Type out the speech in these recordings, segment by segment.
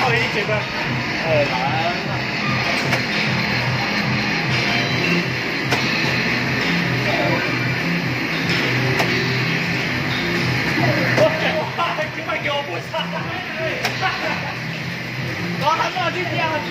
二十一分，太难了。我操，这快给我跪下！哈哈，老汉，这样起，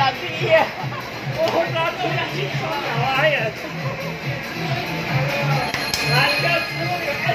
sabia? O Ronaldo já se sonha, olha. Larga.